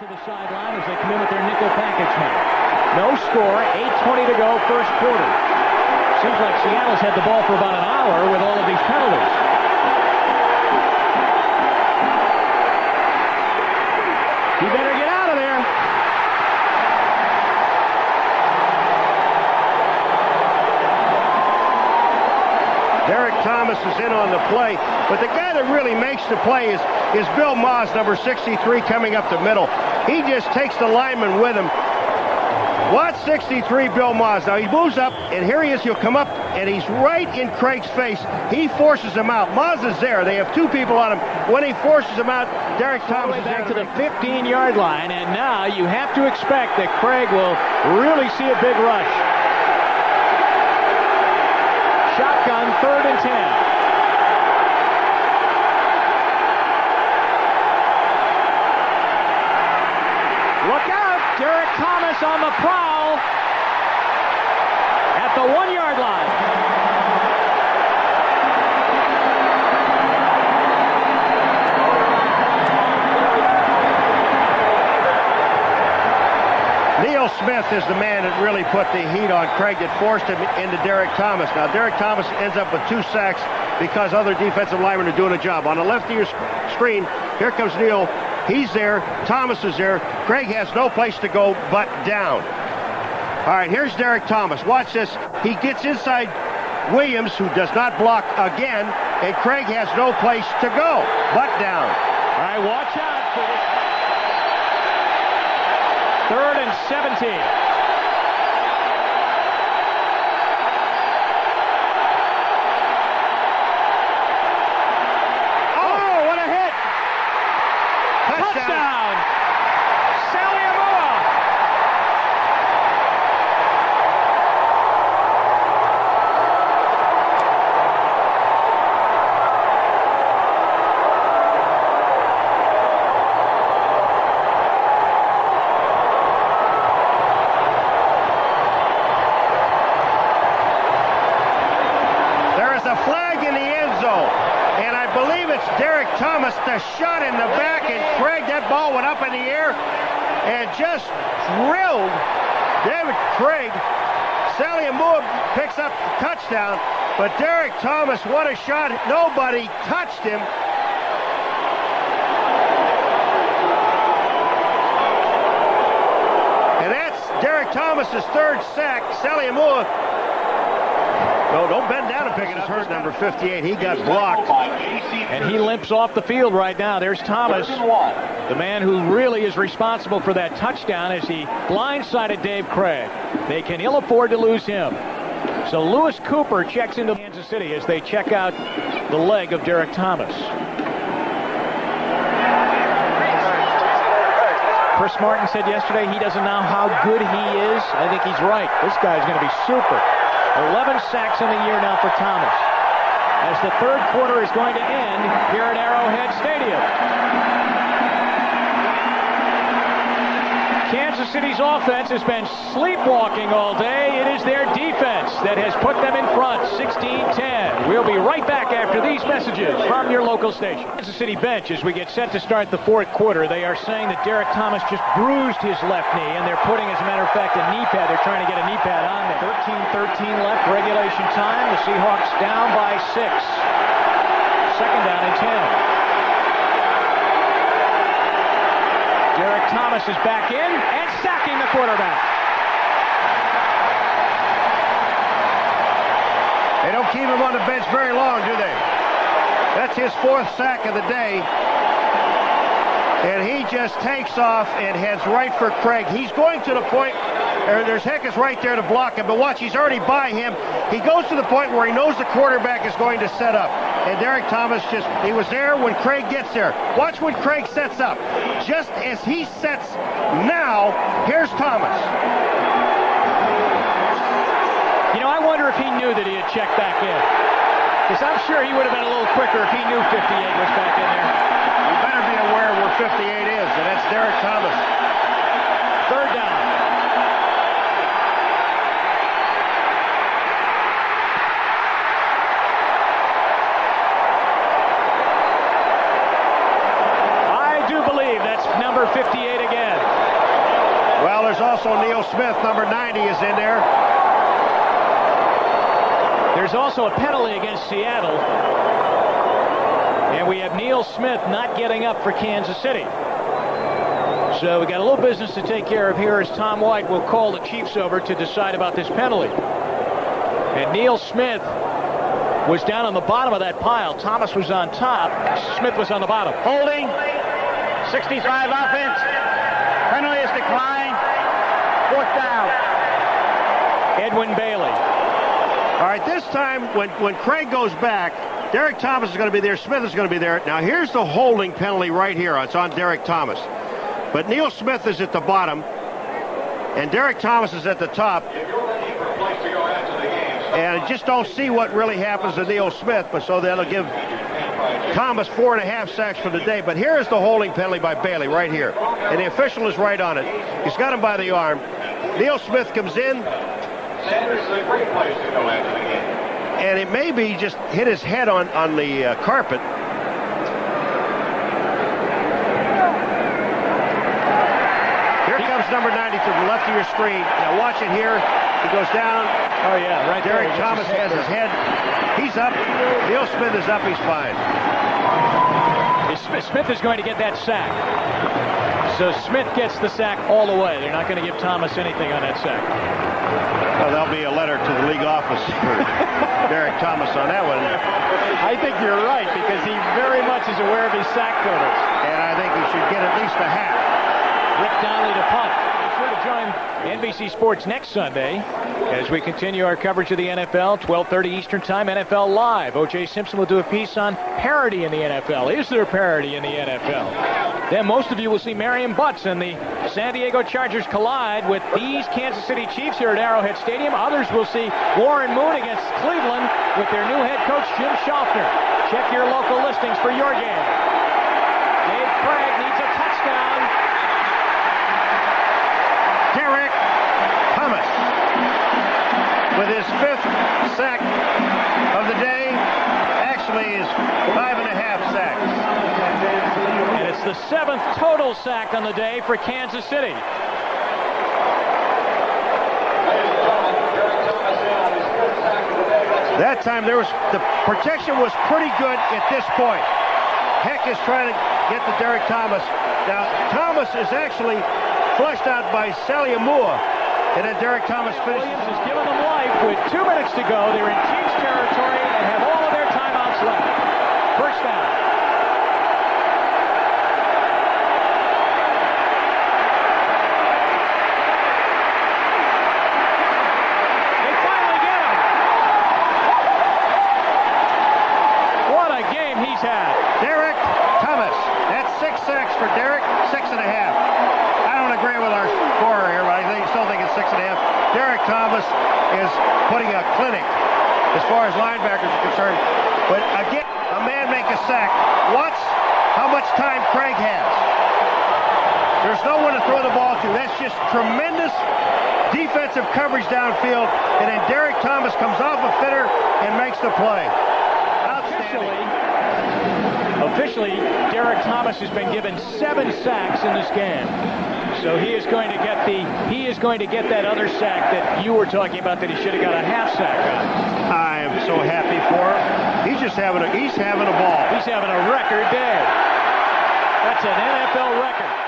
to the sideline as they come in with their nickel package now. No score, 8.20 to go, first quarter. Seems like Seattle's had the ball for about an hour with all of these penalties. Thomas is in on the play, but the guy that really makes the play is, is Bill Maas, number 63, coming up the middle. He just takes the lineman with him. Watch 63, Bill Maas. Now he moves up, and here he is. He'll come up, and he's right in Krieg's face. He forces him out. Maas is there. They have two people on him. When he forces him out, Derrick Thomas is back to the 15-yard line, and now you have to expect that Krieg will really see a big rush. 10. Look out! Derrick Thomas on the prowl at the one-yard line. Neil Smith is the man really put the heat on Krieg that forced him into Derrick Thomas. Now, Derrick Thomas ends up with two sacks because other defensive linemen are doing a job. On the left of your screen, here comes Neil. He's there. Thomas is there. Krieg has no place to go but down. All right, here's Derrick Thomas. Watch this. He gets inside Williams, who does not block again, and Krieg has no place to go but down. All right, watch out for this. Third and 17. Oh, what a hit! Touchdown! Sally The shot in the back, and Krieg, that ball went up in the air and just drilled David Krieg. Sally Amua picks up the touchdown, but Derrick Thomas, what a shot. Nobody touched him. And that's Derrick Thomas's third sack. Saleaumua no, don't bend down and pick it up. Hurt number 58. He got blocked. And he limps off the field right now. There's Thomas, the man who really is responsible for that touchdown as he blindsided Dave Krieg. They can ill afford to lose him. So Louis Cooper checks into Kansas City as they check out the leg of Derrick Thomas. Chris Martin said yesterday he doesn't know how good he is. I think he's right. This guy's going to be super. 11 sacks in the year now for Thomas. As the third quarter is going to end here at Arrowhead Stadium. Kansas City's offense has been sleepwalking all day. It is their defense that has put them in front, 16-10. We'll be right back after these messages from your local station. Kansas City bench as we get set to start the fourth quarter. They are saying that Derrick Thomas just bruised his left knee, and they're putting, as a matter of fact, a knee pad. They're trying to get a knee pad on there. 13-13 left, regulation time. The Seahawks down by six. Second down and 10. Thomas is back in and sacking the quarterback. They don't keep him on the bench very long, do they? That's his fourth sack of the day. And he just takes off and heads right for Krieg. He's going to the point, there's Heck's right there to block him, but watch, he's already by him. He goes to the point where he knows the quarterback is going to set up. And Derrick Thomas just, he was there when Krieg gets there. Watch when Krieg sets up. Just as he sets now, here's Thomas. You know, I wonder if he knew that he had checked back in. Because I'm sure he would have been a little quicker if he knew 58 was back in there. You better be aware where 58 is, and that's Derrick Thomas. Third down. I do believe that's number 58 again. Also, Neil Smith, number 90, is in there. There's also a penalty against Seattle. And we have Neil Smith not getting up for Kansas City. So we got a little business to take care of here as Tom White will call the Chiefs over to decide about this penalty. And Neil Smith was down on the bottom of that pile. Thomas was on top. Smith was on the bottom. Holding. 65 offense. Penalty is declined. Fourth down. Edwin Bailey. All right, this time when, when Krieg goes back, Derrick Thomas is going to be there. Smith is going to be there. Now, here's the holding penalty right here. It's on Derrick Thomas. But Neil Smith is at the bottom, and Derrick Thomas is at the top. And I just don't see what really happens to Neil Smith, but so that'll give Thomas four and a half sacks for the day. But here is the holding penalty by Bailey right here. And the official is right on it. He's got him by the arm. Neil Smith comes in. And it may be just hit his head on, on the uh, carpet. Here comes number 90 to the left of your screen. Now watch it here. He goes down. Oh, yeah, right Derrick there. Thomas has his head. He's up. Neil Smith is up. He's fine. Smith is going to get that sack. So Smith gets the sack all the way. They're not going to give Thomas anything on that sack. Well, there'll be a letter to the league office for Derrick Thomas on that one. I think you're right because he very much is aware of his sack totals. And I think he should get at least a half. Rick Donnelly to punt. Be sure to join NBC Sports next Sunday as we continue our coverage of the NFL, 12:30 Eastern Time, NFL Live. O.J. Simpson will do a piece on parity in the NFL. Is there parity in the NFL? Then most of you will see Marion Butts and the San Diego Chargers collide with these Kansas City Chiefs here at Arrowhead Stadium. Others will see Warren Moon against Cleveland with their new head coach Jim Shofner. Check your local listings for your game. Dave Krieg needs a touchdown. Derrick Thomas with his fifth sack of the day. Actually, is five and a half sacks. And it's the seventh total sack on the day for Kansas City. That time there was the protection was pretty good at this point. Heck is trying to get to Derrick Thomas. Now Thomas is actually flushed out by Moore, and then Derrick Thomas finishes. Williams has given them life with two minutes to go. They're in Chiefs territory and have for Derrick, six and a half. I don't agree with our scorer here, but I think, still think it's six and a half. Derrick Thomas is putting a clinic as far as linebackers are concerned. But again, a man make a sack. Watch how much time Krieg has. There's no one to throw the ball to. That's just tremendous defensive coverage downfield. And then Derrick Thomas comes off a fitter and makes the play. Outstanding. Officially, Derrick Thomas has been given seven sacks in this game. So he is going to get the he is going to get that other sack that you were talking about that he should have got a half sack on. I am so happy for him. He's just having a he's having a ball. He's having a record day. That's an NFL record.